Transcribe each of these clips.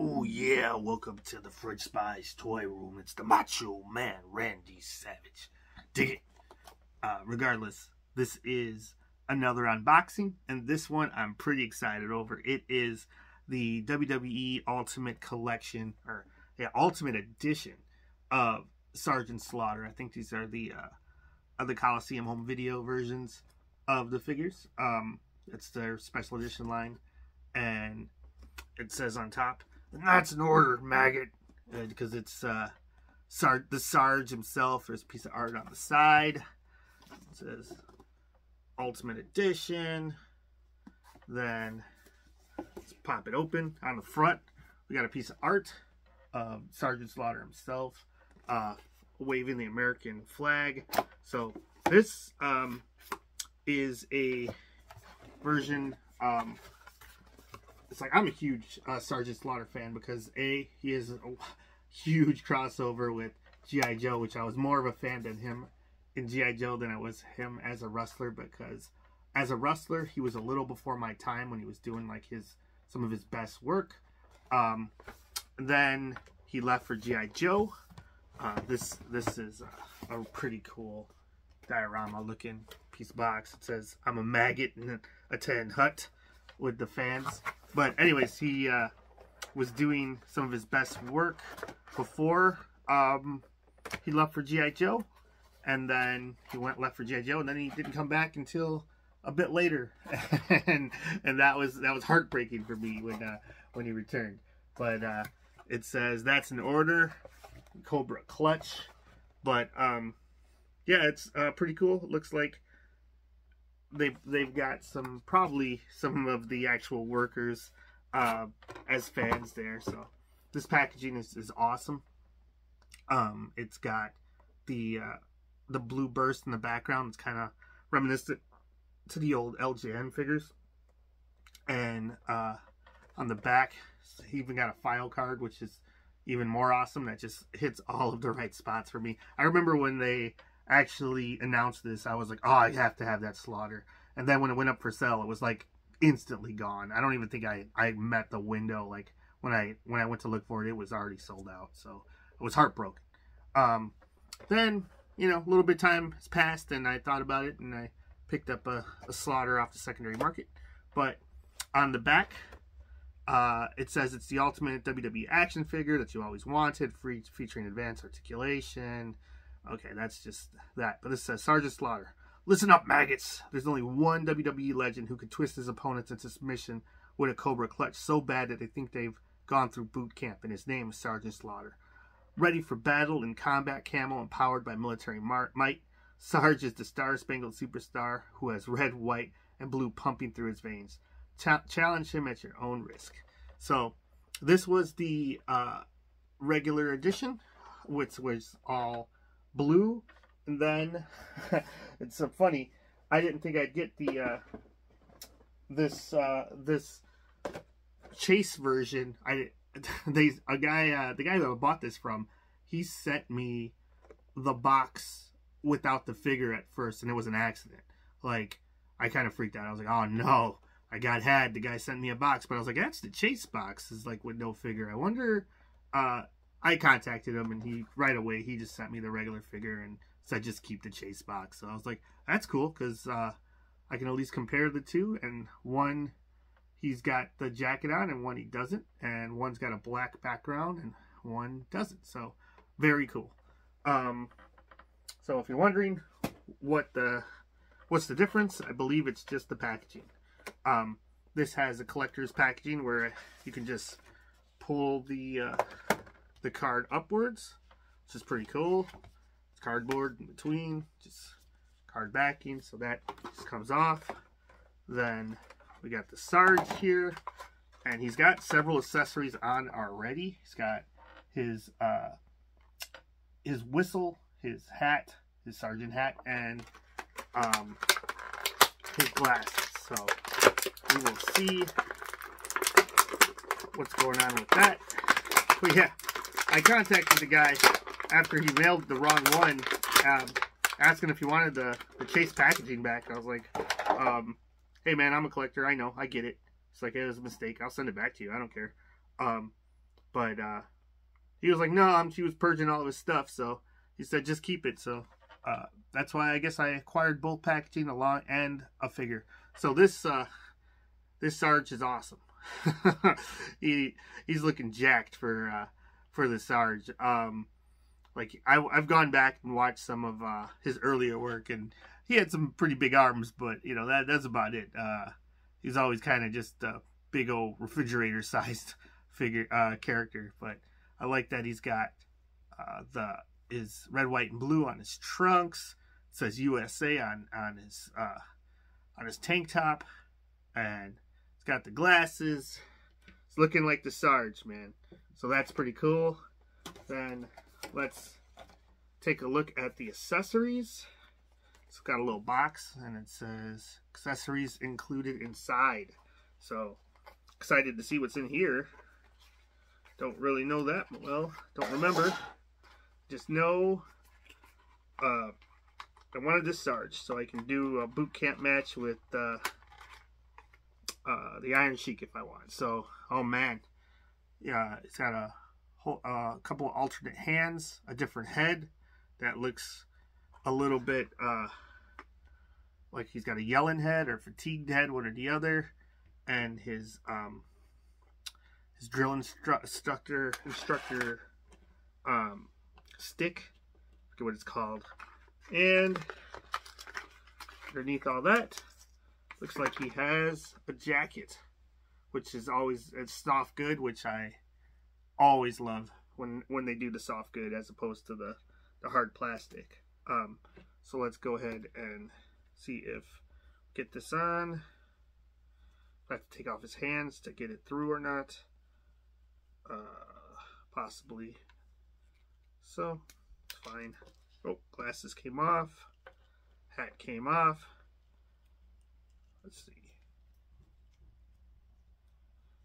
Oh yeah, welcome to the French Spy's toy room. It's the Macho Man, Randy Savage. Dig it. Uh, regardless, this is another unboxing, and this one I'm pretty excited over. It is the WWE Ultimate Collection, or yeah, Ultimate Edition of Sergeant Slaughter. I think these are the uh, of the Coliseum home video versions of the figures. Um, it's their special edition line, and it says on top and that's an order, maggot. Because it's uh, Sar the Sarge himself. There's a piece of art on the side. It says Ultimate Edition. Then let's pop it open. On the front, we got a piece of art of Sergeant Slaughter himself uh, waving the American flag. So this um, is a version um, it's like I'm a huge uh, Sergeant Slaughter fan because a he is a huge crossover with GI Joe, which I was more of a fan than him in GI Joe than I was him as a wrestler because as a wrestler he was a little before my time when he was doing like his some of his best work. Um, then he left for GI Joe. Uh, this this is a, a pretty cool diorama looking piece of box. It says I'm a maggot in a tin hut with the fans. But anyways, he uh, was doing some of his best work before um, he left for G.I. Joe. And then he went left for G.I. Joe, and then he didn't come back until a bit later. and and that was that was heartbreaking for me when uh, when he returned. But uh, it says that's an order, Cobra Clutch. But um, yeah, it's uh, pretty cool. It looks like they've they've got some probably some of the actual workers uh, as fans there. So this packaging is, is awesome. Um, it's got the uh, the blue burst in the background. It's kind of reminiscent to the old LJN figures. And uh, on the back, he even got a file card, which is even more awesome. That just hits all of the right spots for me. I remember when they actually announced this, I was like, oh, I have to have that slaughter. And then when it went up for sale, it was like instantly gone. I don't even think I, I met the window. Like when I when I went to look for it, it was already sold out. So I was heartbroken. Um, then you know a little bit time has passed, and I thought about it, and I picked up a, a slaughter off the secondary market. But on the back, uh, it says it's the ultimate WWE action figure that you always wanted, free, featuring advanced articulation, Okay, that's just that. But this says Sergeant Slaughter. Listen up, maggots. There's only one WWE legend who can twist his opponents into submission with a Cobra clutch so bad that they think they've gone through boot camp, and his name is Sergeant Slaughter. Ready for battle in combat camo and powered by military might, Sarge is the star-spangled superstar who has red, white, and blue pumping through his veins. Ch challenge him at your own risk. So, this was the uh, regular edition, which was all blue, and then it's so funny. I didn't think I'd get the uh, this uh, this chase version. I they a guy uh, the guy that I bought this from, he sent me the box without the figure at first, and it was an accident. Like I kind of freaked out. I was like, oh no. I got had. The guy sent me a box, but I was like, that's the chase box. Is like with no figure. I wonder uh, I contacted him and he right away he just sent me the regular figure and said just keep the chase box. So I was like, that's cool because uh, I can at least compare the two. And one he's got the jacket on and one he doesn't, and one's got a black background and one doesn't. So very cool. Um, so if you're wondering what the what's the difference, I believe it's just the packaging. Um, this has a collector's packaging where you can just pull the uh, the card upwards, which is pretty cool. It's cardboard in between, just card backing, so that just comes off. Then we got the Sarge here, and he's got several accessories on already. He's got his uh, his whistle, his hat, his sergeant hat, and um, his glasses. So we will see what's going on with that. But yeah, I contacted the guy after he mailed the wrong one, um, asking if he wanted the, the Chase packaging back. I was like, um, hey man, I'm a collector. I know. I get it. It's like, it was a mistake. I'll send it back to you. I don't care. Um, but uh, he was like, no, I'm, she was purging all of his stuff, so he said just keep it. So uh, that's why I guess I acquired both packaging along and a figure. So this uh, this Sarge is awesome. he he's looking jacked for uh, for the Sarge. Um, like I, have gone back and watched some of uh, his earlier work, and he had some pretty big arms, but you know that that's about it. Uh, he's always kind of just a big old refrigerator sized figure uh, character, but I like that he's got uh, the his red, white, and blue on his trunks. It says USA on on his uh, on his tank top, and he's got the glasses. It's looking like the Sarge, man. So that's pretty cool. Then let's take a look at the accessories. It's got a little box and it says accessories included inside. So excited to see what's in here. Don't really know that well. Don't remember. Just know uh, I wanted this Sarge so I can do a boot camp match with uh, uh, the Iron Sheik if I want. So, oh man. Yeah, it's got a whole, couple of alternate hands, a different head that looks a little bit uh, like he's got a yelling head or fatigued head, one or the other, and his um, his drill instru instructor instructor um, stick, I forget what it's called, and underneath all that, looks like he has a jacket, which is always it's soft good, which I always love when when they do the soft good as opposed to the the hard plastic. Um, so let's go ahead and see if get this on. I have to take off his hands to get it through or not. Uh, possibly. So, fine. Oh, glasses came off. Hat came off. Let's see.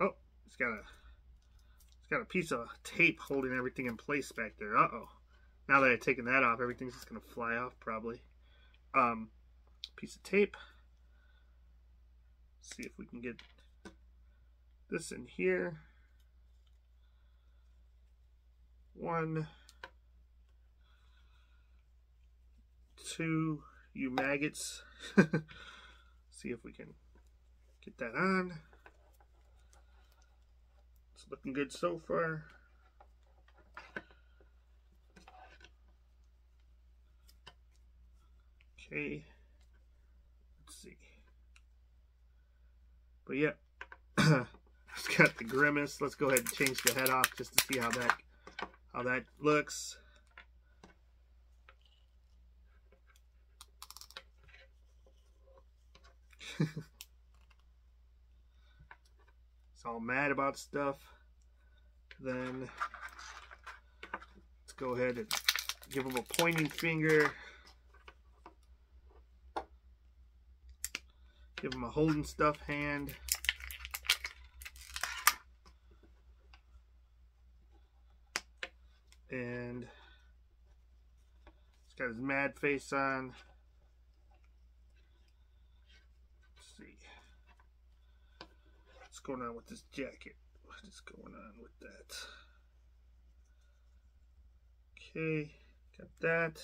Oh, it's got a it's got a piece of tape holding everything in place back there. Uh-oh. Now that I've taken that off, everything's just going to fly off probably. Um, piece of tape. see if we can get this in here. One, two, you maggots. see if we can get that on. It's looking good so far. Okay. Let's see. But yeah, it's got the grimace. Let's go ahead and change the head off just to see how that how that looks. all mad about stuff. Then let's go ahead and give him a pointing finger. Give him a holding stuff hand. And he's got his mad face on. Let's see. What's going on with this jacket? What is going on with that? Okay, got that.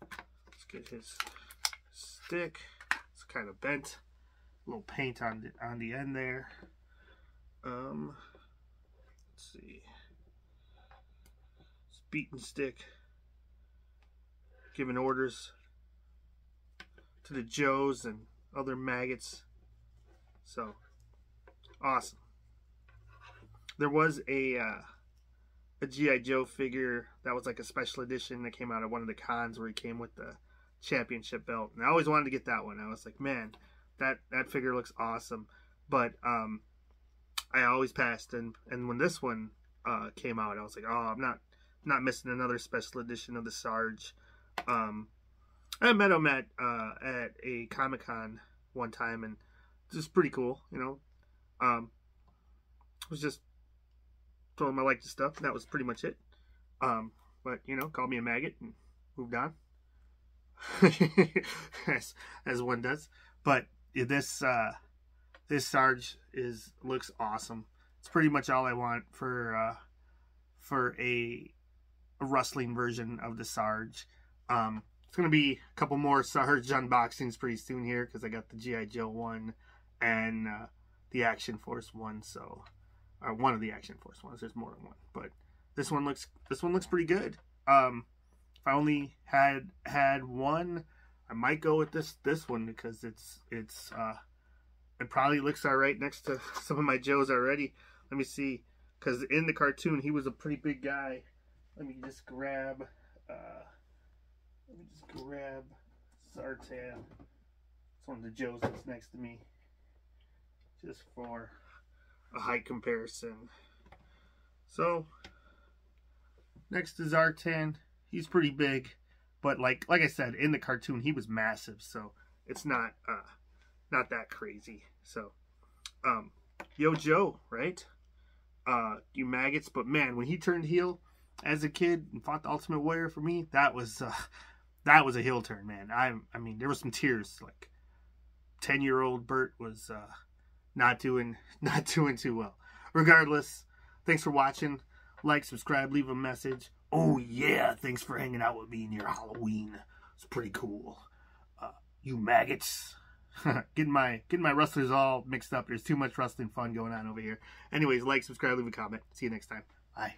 Let's get his stick. It's kind of bent. A little paint on the on the end there. Um, let's see. It's beaten stick. Giving orders to the Joes and other maggots. So awesome. There was a uh, a GI Joe figure that was like a special edition that came out of one of the cons where he came with the championship belt. And I always wanted to get that one. I was like, man, that that figure looks awesome. But um, I always passed. And and when this one uh, came out, I was like, oh, I'm not not missing another special edition of the Sarge. Um, I met him at uh, at a Comic Con one time, and was pretty cool. You know, um, was just told him I liked the stuff, that was pretty much it. Um, but you know, called me a maggot and moved on. as as one does. But this uh, this Sarge is looks awesome. it's pretty much all I want for uh, for a, a wrestling version of the Sarge. Um, it's gonna be a couple more Sarge unboxings pretty soon here because I got the GI Joe one and uh, the Action Force one. So, or one of the Action Force ones. There's more than one, but this one looks this one looks pretty good. Um, if I only had had one, I might go with this this one because it's it's uh, it probably looks all right next to some of my Joes already. Let me see, because in the cartoon he was a pretty big guy. Let me just grab. Uh, let me just grab Zartan. It's one of the Joes that's next to me. Just for a height comparison. So, next to Zartan, he's pretty big. But like like I said, in the cartoon he was massive, so it's not uh not that crazy. So um Yo Joe, right? Uh you maggots, but man, when he turned heel as a kid and fought the Ultimate Warrior for me, that was uh that was a heel turn, man. I I mean, there were some tears. Like ten year old Bert was uh, not doing not doing too well. Regardless, thanks for watching. Like, subscribe, leave a message. Oh yeah, thanks for hanging out with me in your Halloween. It's pretty cool. Uh, you maggots. getting my getting my wrestlers all mixed up. There's too much wrestling fun going on over here. Anyways, like, subscribe, leave a comment. See you next time. Bye.